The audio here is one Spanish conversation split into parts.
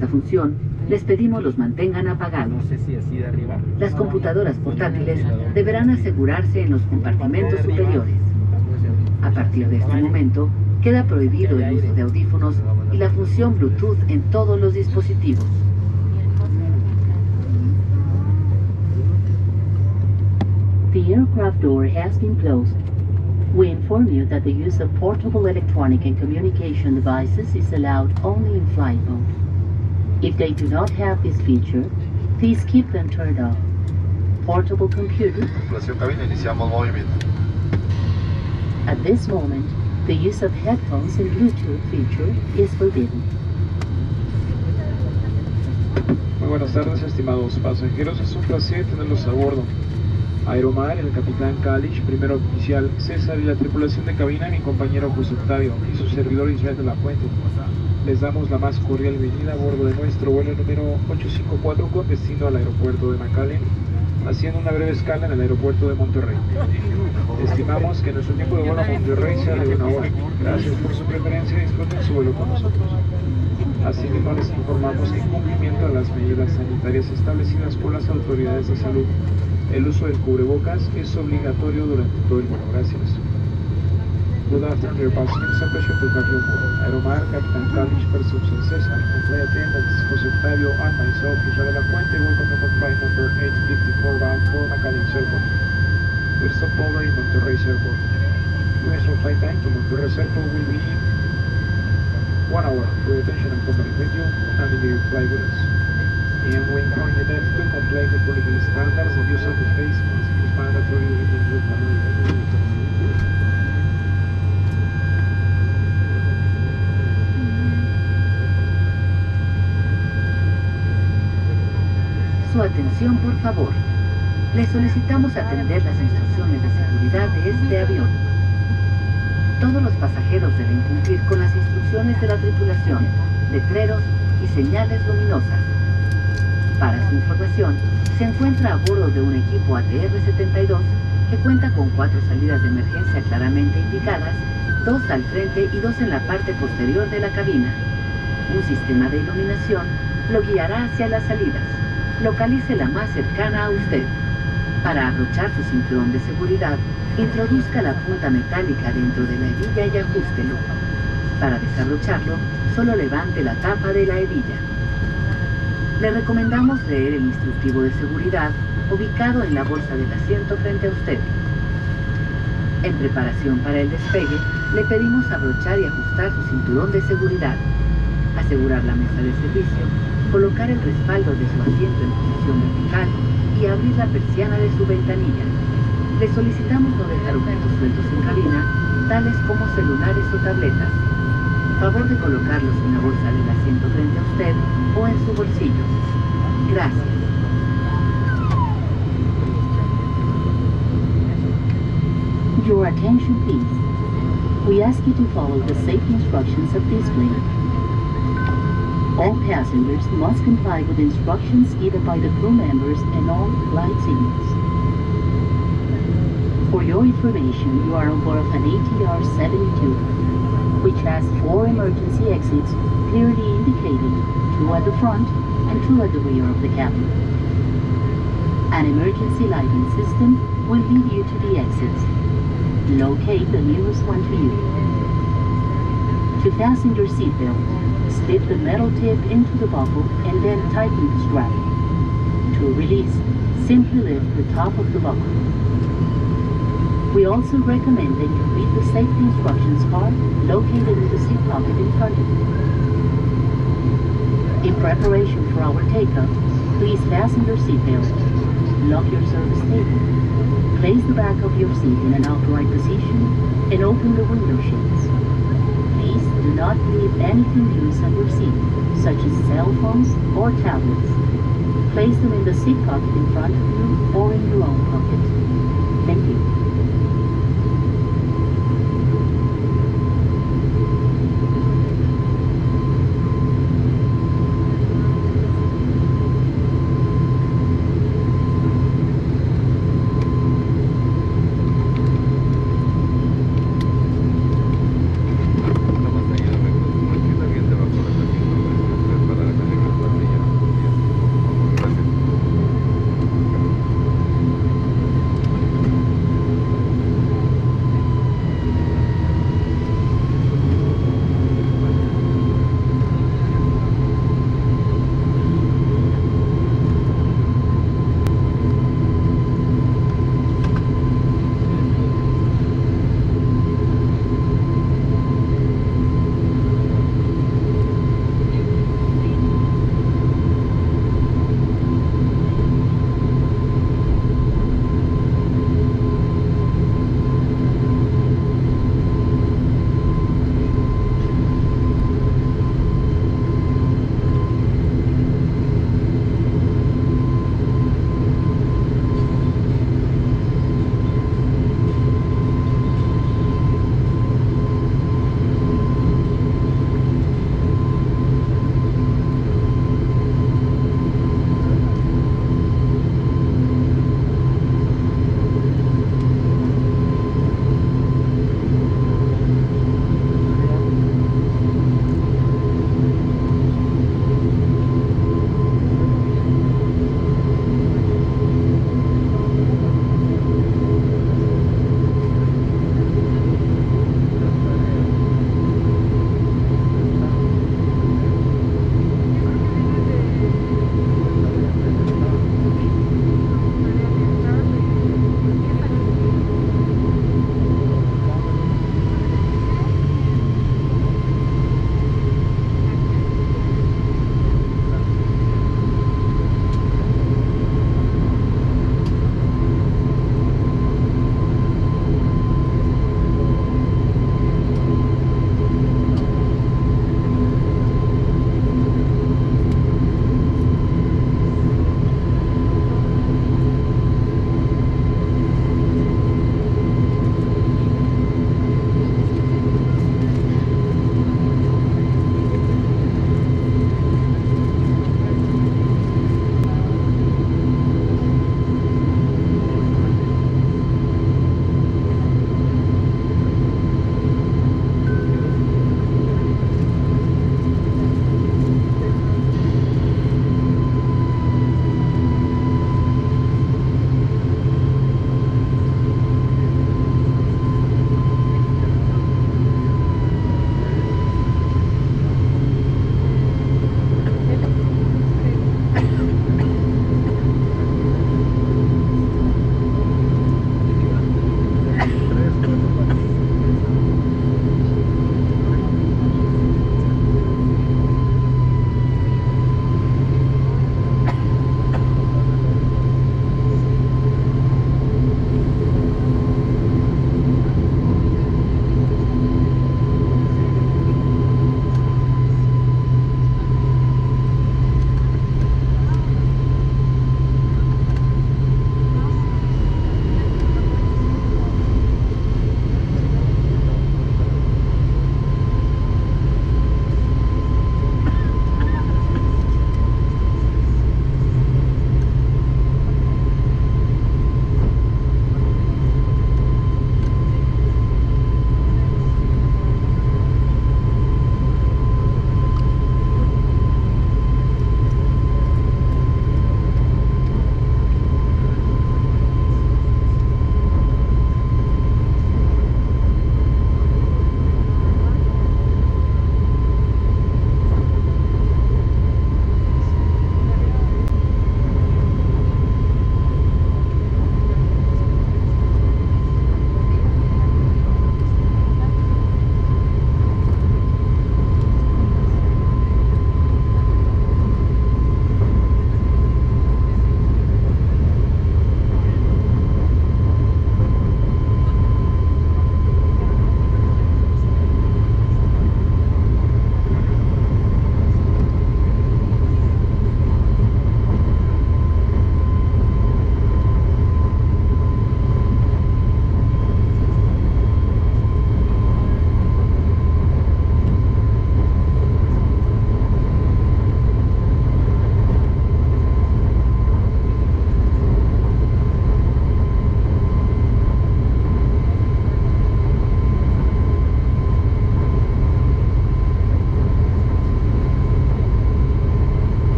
esta función, les pedimos los mantengan apagados. Las computadoras portátiles deberán asegurarse en los compartimentos superiores. A partir de este momento, queda prohibido el uso de audífonos y la función Bluetooth en todos los dispositivos. The aircraft door has been closed. We inform you that the use of portable electronic and communication devices is allowed only in flight mode. If they do not have this feature, please keep them turned off. Portable computer. At this moment, the use of headphones and Bluetooth feature is forbidden. Muy buenas tardes, estimados pasajeros. Es un placer tenerlos a bordo. Aeromar, el capitán Kalich, primer oficial César y la tripulación de cabina, mi compañero José Octavio y su servidor Israel de la Fuente. Les damos la más cordial bienvenida a bordo de nuestro vuelo número 854 con destino al aeropuerto de McAllen, haciendo una breve escala en el aeropuerto de Monterrey. Estimamos que nuestro tiempo de vuelo a Monterrey sea de una hora. Gracias por su preferencia y disfruten su vuelo con nosotros. Asimismo les informamos en cumplimiento a las medidas sanitarias establecidas por las autoridades de salud, el uso del cubrebocas es obligatorio durante todo el vuelo. Gracias. Good afternoon, passengers. A pleasure to have you on board. Aeromar, Captain Kalish, Perception Cesar, and flight attendants Jose Octavio and myself, Israel La Fuente, welcome to flight number 854 bound for Macallan Airport. We'll stop over in Monterrey Airport. Nuestro flight time to Monterrey Airport will be one hour. Your attention and company, thank you, and your flight with us. And we inform you that to comply with political standards, the use of the face is mandatory within your family. Su atención, por favor. Le solicitamos atender las instrucciones de seguridad de este avión. Todos los pasajeros deben cumplir con las instrucciones de la tripulación, letreros y señales luminosas. Para su información, se encuentra a bordo de un equipo ATR-72 que cuenta con cuatro salidas de emergencia claramente indicadas, dos al frente y dos en la parte posterior de la cabina. Un sistema de iluminación lo guiará hacia las salidas. Localice la más cercana a usted. Para abrochar su cinturón de seguridad, introduzca la punta metálica dentro de la hebilla y ajústelo. Para desabrocharlo, solo levante la tapa de la hebilla. Le recomendamos leer el instructivo de seguridad ubicado en la bolsa del asiento frente a usted. En preparación para el despegue, le pedimos abrochar y ajustar su cinturón de seguridad, asegurar la mesa de servicio, colocar el respaldo de su asiento en posición vertical y abrir la persiana de su ventanilla. Le solicitamos no dejar objetos sueltos en cabina, tales como celulares o tabletas. Favor de colocarlos en la bolsa del asiento frente a usted o en su bolsillo. Gracias. Your attention please. We ask you to follow the safety instructions of this plane. All passengers must comply with instructions given by the crew members and all flight signals. For your information, you are on board of an ATR 72, which has four emergency exits clearly indicated, two at the front and two at the rear of the cabin. An emergency lighting system will lead you to the exits. Locate the nearest one to you. To fasten your seatbelt, slip the metal tip into the buckle and then tighten the strap. To release, simply lift the top of the buckle. We also recommend that you read the safety instructions card located in the seat pocket in front of you. In preparation for our takeoff, please fasten your seatbelt, lock your service table, place the back of your seat in an upright position, and open the window shades. Please do not leave anything loose on your seat, such as cell phones or tablets. Place them in the seat pocket in front of you or in your own pocket. Thank you.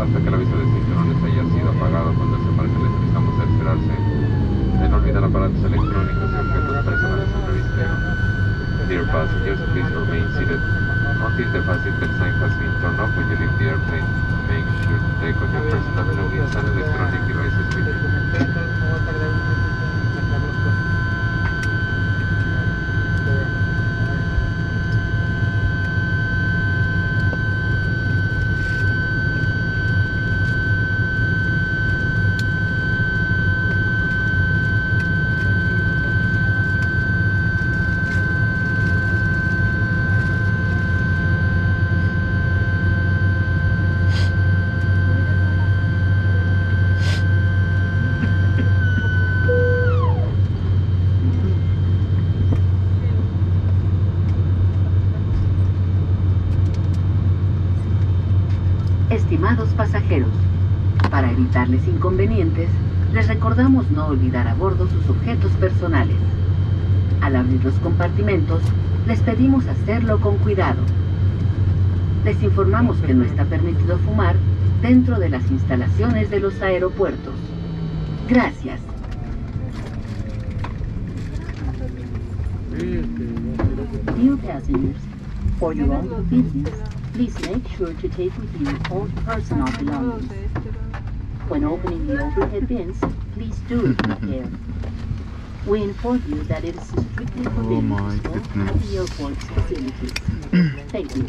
hasta que el aviso de cinturones haya sido apagado cuando se aparecen les invitamos de no olvidar aparatos electrónicos y objetos personales en revistero. Dear passengers, please remain seated. Until the facility sign has been turned off when you leave the airplane, make sure to take off your personal belongings and electronic devices olvidar a bordo sus objetos personales. Al abrir los compartimentos, les pedimos hacerlo con cuidado. Les informamos que no está permitido fumar dentro de las instalaciones de los aeropuertos. Gracias. Dear passengers, for your own convenience, please make sure to take with you all personal belongings. When opening the overhead bins, please do it with care. We inform you that it is strictly oh forbidden my to smoke at the airport's facilities. Thank you.